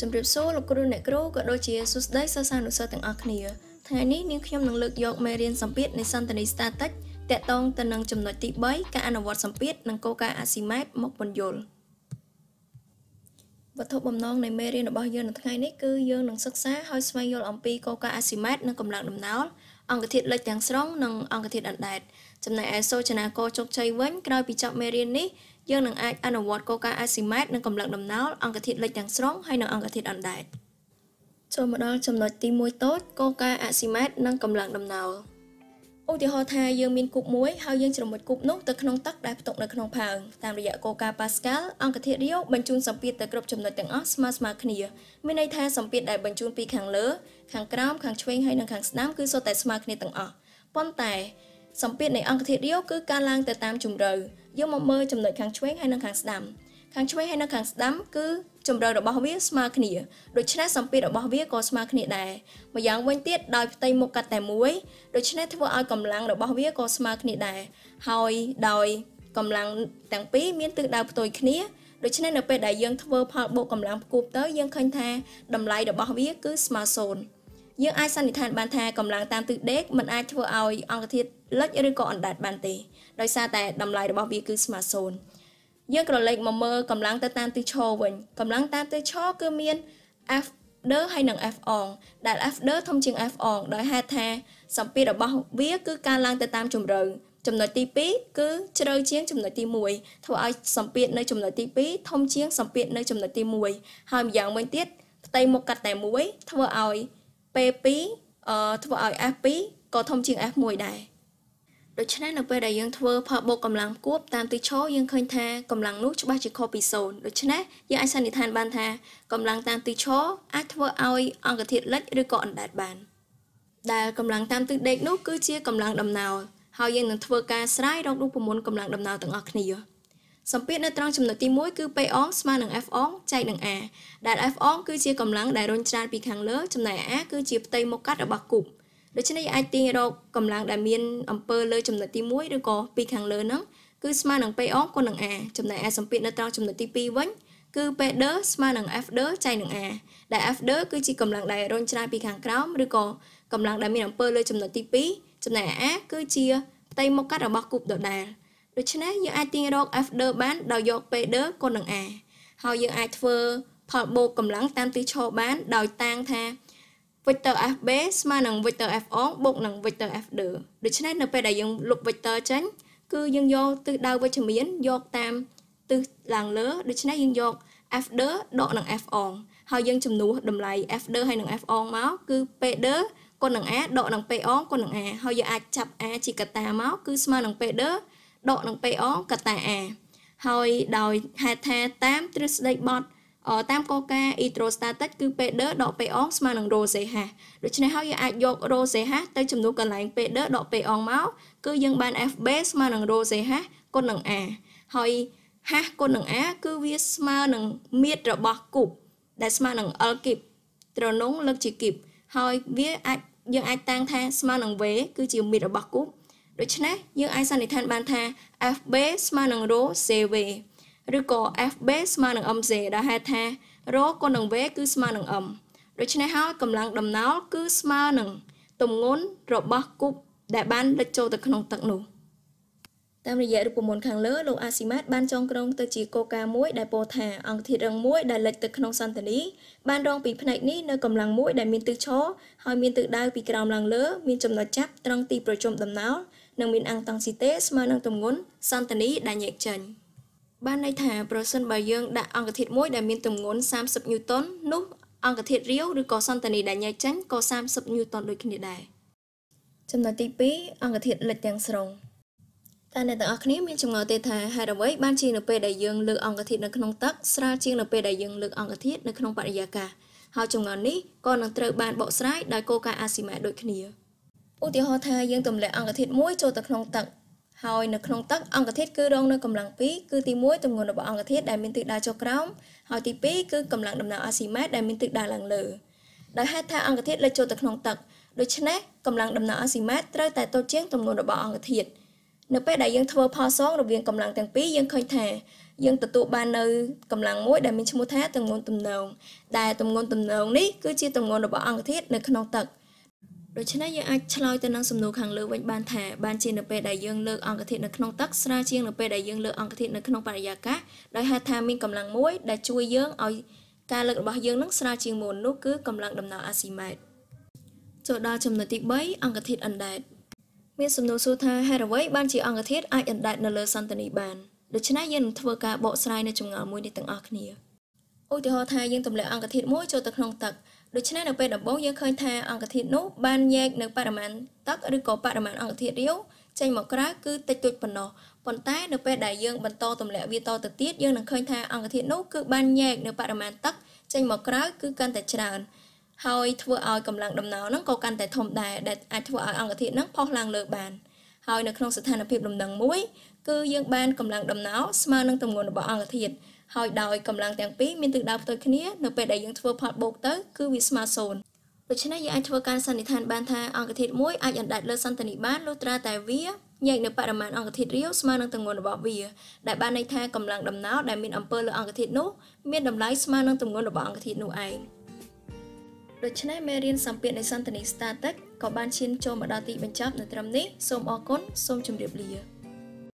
ជម្រាបសួរលោកគ្រូអ្នកគ្រូក៏ដូចជាសួស្តីសិស្សានុសិស្សទាំងអស់គ្នាថ្ងៃនេះនាងខ្ញុំនឹងលើកយកមេរៀនសម្ពាធនៃសន្តានីស្តាតិចតកតងទៅនឹងចំណុចទី3ការអនុវត្តសម្ពាធនិងគោលការណ៍អាស៊ីម៉ែតមកពន្យល់វត្ថុបំណងនៃមេរៀនរបស់យើងនៅថ្ងៃនេះគឺយើងនឹងសិក្សាហើយស្វែងយល់អំពីគោលការណ៍អាស៊ីម៉ែតនិងកម្លាំងដំណោលអង្គធាតុលិចទាំងស្រុងនិងអង្គធាតុអណ្ដែតចំណែកឯសូចនាករជោគជ័យវិញក្រោយពីចប់មេរៀននេះ យើងនឹងអាចអនុវត្តគោលការណ៍អាស៊ីម៉ែតនិងកម្លាំងដំណោលអង្គធាតុលិចទាំងស្រុងហើយនិងអង្គធាតុអណ្ដែតចូលមកដល់ចំណុចទី1តូចគោលការណ៍អាស៊ីម៉ែតនិងកម្លាំងដំណោលឧទាហរណ៍ថាយើងមានគប់មួយហើយយើងជ្រមុជគប់នោះទៅក្នុងទឹកដែលផ្ទុកនៅក្នុងផើងតាមរយៈគោលការណ៍ប៉ាស្កាល់អង្គធាតុរីយ៉ូបញ្ជូនសម្ពាធទៅគ្រប់ចំណុចទាំងអស់ស្មើស្មើគ្នាមានន័យថាសម្ពាធដែលបញ្ជូនពីខាងលើខាងក្រោមខាងឆ្វេងហើយនិងខាងស្ដាំគឺសុទ្ធតែស្មើគ្នាទាំងអស់ប៉ុន្តែ សម្ពាធនៃអង្គធាតុរីយ៉ូគឺកើនឡើងទៅតាមជម្រៅយើងមកមើលចំណុចខាងឆ្វេងហើយនិងខាងស្ដាំខាងឆ្វេងហើយនិងខាងស្ដាំគឺជម្រៅរបស់វាស្មើគ្នាដូច្នេះសម្ពាធរបស់វាក៏ស្មើគ្នាដែរម្យ៉ាងវិញទៀតដោយផ្ទៃមុខកាត់តែមួយដូច្នេះធ្វើឲ្យកម្លាំងរបស់វាក៏ស្មើគ្នាដែរហើយដោយកម្លាំងទាំងពីរមានទិសដៅផ្ទុយគ្នាដូច្នេះនៅពេលដែលយើងធ្វើផលបូកកម្លាំងផ្គូបទៅយើងឃើញថាតម្លៃរបស់វាគឺស្មើ0យើងអាចសន្និដ្ឋានបានថាកម្លាំងតាមទិសដេកមិនអាចធ្វើឲ្យអង្គធាតុ លិចឬក៏អណ្ដែតបានទេដោយសារតែតម្លៃរបស់វាគឺស្មើ0យើងក្រឡេកមកមើលកម្លាំងទៅតាមទិសឈរវិញកម្លាំងតាមទិសឈរគឺមាន F ដឺហើយនិង F អងដែល F ដឺធំជាង F អងដោយហេតុថាសម្ពាធរបស់វាគឺការឡើងទៅតាមជម្រៅចំណុចទី2គឺជ្រៅជាងចំណុចទី1ធ្វើឲ្យសម្ពាធនៅចំណុចទី2ធំជាងសម្ពាធនៅចំណុចទី1ហើយម្យ៉ាងវិញទៀតផ្ទៃមុខកាត់តែមួយធ្វើឲ្យ P2 អឺធ្វើឲ្យ F2 ក៏ធំជាង F1 ដែរ ដូច្នេះនៅពេលដែលយើងធ្វើផលបូកកម្លាំងគួបតាមទីឈរយើងឃើញថាកម្លាំងនោះច្បាស់ជាខុសពី0ដូច្នេះយើងអាចសន្និដ្ឋានបានថាកម្លាំងតាមទីឈរអាចធ្វើឲ្យអង្គធាតុលិចឬក៏អណ្ដែតបាន ដែលកម្លាំងតាមទិសដេកនោះគឺជាកម្លាំងដំណោលហើយយើងនឹងធ្វើការស្រាយរករូបមន្តកម្លាំងដំណោលទាំងអស់គ្នាសម្ពាធនៅត្រង់ចំណុចទី1គឺ P អងស្មើនឹង F អងចែកនឹង A ដែល F អងគឺជាកម្លាំងដែលរុញច្រានពីខាងលើចំណែក A គឺជាផ្ទៃមុខកាត់របស់គូប ដូច្នេះយើងអាចទាញរកកម្លាំងដែលមានអំពើលើចំណុចទី1ឬក៏ពីខាងលើហ្នឹងគឺស្មើនឹង P អងគុណនឹង A ចំណែកឯសម្ពាធនៅត្រង់ចំណុចទី2វិញគឺ P ដឺស្មើនឹង F ដឺចែកនឹង A ដែល F ដឺគឺជាកម្លាំងដែលរុញច្រានពីខាងក្រោមឬក៏កម្លាំងដែលមានអំពើលើចំណុចទី2ចំណែក A គឺជាផ្ទៃមុខកាត់របស់គូបដដែលដូច្នេះយើងអាចទាញរក F ដឺបានដោយយក P ដឺគុណនឹង A ហើយយើងអាចធ្វើផលបូកកម្លាំងតាមទិសឈរបានដោយតាំងថា vector FB ស្មើនឹង vector F អងបូកនឹង vector F ដឺដូច្នេះនៅពេលដែលយើងលុប vector ចេញគឺយើងយកទិសដៅវិជ្ជមានយកតាមទិសឡើងលើដូច្នេះយើងយក F ដឺដកនឹង F អងហើយយើងចំនួនតម្លៃ F ដឺហើយនឹង F អងមកគឺ P ដឺគុណនឹង A ដកនឹង P អងគុណនឹង A ហើយយើងអាចចាប់ A ជាកតាមកគឺស្មើនឹង P ដឺដកនឹង P អងកតា A ហើយដោយហេតុថាតាមទ្រឹស្ដីបត់ តាមគោលការណ៍ hydrostatic គឺ P ដឺដក P អងស្មើនឹង rho CH ដូច្នេះហើយយើងអាចយក rho CH ទៅចំនួនកន្លែង P ដឺដក P អងមកគឺយើងបាន FB ស្មើនឹង rho CH គុណនឹង A ហើយ H គុណនឹង A គឺវាស្មើនឹងមាត្ររបស់គូបដែលស្មើនឹង L គីបត្រនងលើកជាគីបហើយវាអាចយើងអាចតាំងថាស្មើនឹង V គឺជាមាត្ររបស់គូបដូច្នេះយើងអាចសន្និដ្ឋានបានថា FB ស្មើនឹង rho CV ឬក៏ FB ស្មើនឹង MC ដែលហេតុថា ρ គុណនឹង V គឺស្មើនឹង M ដូច្នេះហើយកម្លាំងដំណោលគឺស្មើនឹងទម្ងន់របស់គូបដែលបានលិចចូលទៅក្នុងទឹកនោះតាមរយៈរូបមន្តខាងលើលោកអាស៊ីម៉ាតបានចងក្រងទៅជាគោលការណ៍មួយដែលពោលថាអង្គធាតុរឹងមួយដែលលិចទៅក្នុងសន្តានីបានរងពីផ្នែកនេះនៅកម្លាំងមួយដែលមានទិសឈរហើយមានទិសដៅពីក្រោមឡើងលើមានចំណុចចាប់ត្រង់ទីប្រជុំដំណោលនិងមានអង្គតង់ស៊ីតេស្មើនឹងទម្ងន់សន្តានីដែលញែកចេញ។ បានន័យថាប្រសិនបើយើងដាក់អង្គធាតុមួយដែលមានទម្ងន់30ញូតុននោះអង្គធាតុរាវឬក៏សន្តានីដែលញែកចេញក៏30ញូតុនដូចគ្នាដែរចំណុចទី2អង្គធាតុលិចទាំងស្រុងតែអ្នកទាំងអស់គ្នាមានចម្ងល់ទេថាហេតុអ្វីបានជានៅពេលដែលយើងលើកអង្គធាតុនៅក្នុងទឹកស្រាលជាងនៅពេលដែលយើងលើកអង្គធាតុនៅក្នុងបរិយាកាសហើយចម្ងល់នេះក៏នឹងត្រូវបានបកស្រាយដោយគោលការណ៍អាស៊ីម៉ែដូចគ្នាឧទាហរណ៍ថាយើងទម្លាក់អង្គធាតុមួយចូលទៅក្នុងទឹក ហើយនៅក្នុងទឹកអង្គធាតុគឺរងនៅកម្លាំង2គឺទី1ទម្ងន់របស់អង្គធាតុដែលមានទិសដៅចុះក្រោមហើយទី2គឺកម្លាំងដំណើរអាស៊ីម៉ែតដែលមានទិសដៅឡើងលើដោយហេតុថាអង្គធាតុលិចចូលទៅក្នុងទឹកដូច្នេះកម្លាំងដំណើរអាស៊ីម៉ែតត្រូវតែតូចជាងទម្ងន់របស់អង្គធាតុនៅពេលដែលយើងធ្វើផលសងរវាងកម្លាំងទាំងពីរយើងឃើញថាយើងទទួលបាននៅកម្លាំងមួយដែលមានឈ្មោះថាទម្ងន់ទំនងដែលទម្ងន់ទំនងនេះគឺជាទម្ងន់របស់អង្គធាតុនៅក្នុងទឹក ដូច្នេះយើងអាចឆ្លើយទៅនឹងសំណួរខាងលើវិញបានថាបានជានៅពេលដែលយើងលើកអង្គធាតុនៅក្នុងទឹកស្រាលជាងនៅពេលដែលយើងលើកអង្គធាតុនៅក្នុងបរិយាកាសដោយហេតុថាមានកម្លាំងមួយដែលជួយយើងឲ្យការលើករបស់យើងនឹងស្រាលជាងមុននោះគឺកម្លាំងដំណើរអាស៊ីម៉ែតចូលដល់ចំណុចទី3អង្គធាតុអណ្ដែតមានសំណួរសួរថាហេតុអ្វីបានជាអង្គធាតុអាចអណ្ដែតនៅលើសន្តានីបានដូច្នេះយើងនឹងធ្វើការបកស្រាយនៅចម្ងល់មួយនេះទាំងអស់គ្នាឧទាហរណ៍ថាយើងទម្លាក់អង្គធាតុមួយចូលទៅក្នុងទឹកដូច្នេះនៅពេលដំបូងយើងឃើញថាអង្គធាតុនោះបានញែកនៅបរិមាណទឹកឬក៏បរិមាណអង្គធាតុរាវចេញមកក្រៅគឺតិចតួចប៉ុណ្ណោះប៉ុន្តែនៅពេលដែលយើងបន្តទម្លាក់វាតទៅទៀតយើងនឹងឃើញថាអង្គធាតុនោះគឺបានញែកនៅបរិមាណទឹកចេញមកក្រៅគឺកាន់តែច្រើនហើយធ្វើឲ្យកម្លាំងដំណើរហ្នឹងក៏កាន់តែធំដែរដែលអាចធ្វើឲ្យអង្គធាតុហ្នឹងផុសឡើងលើបានហើយនៅក្នុងស្ថានភាពដំណឹងមួយគឺយើងបានកម្លាំងដំណើរស្មើនឹងទម្ងន់របស់អង្គធាតុ ហើយដោយកម្លាំងទាំងពីរមានទិសដៅផ្ទុយគ្នានៅពេលដែលយើងធ្វើផលបូកទៅគឺវាស្មើ0ដូច្នេះយើងអាចធ្វើការសន្និដ្ឋានបានថាអង្គធាតុមួយអាចអណ្ដែតលើសន្តានីបានលុះត្រាតែវាញែកនៅបរិមាណអង្គធាតុរាវស្មើនឹងទម្ងន់របស់វាដែលបានន័យថាកម្លាំងដំណើរដែលមានអំពើលើអង្គធាតុនោះមានតម្លៃស្មើនឹងទម្ងន់របស់អង្គធាតុនោះឯងដូច្នេះមេរៀនសម្ពាធនៃសន្តានី static ក៏បានឈានចូលមកដល់ទីបញ្ចប់នៅត្រឹមនេះសូមអរគុណសូមជម្រាបលា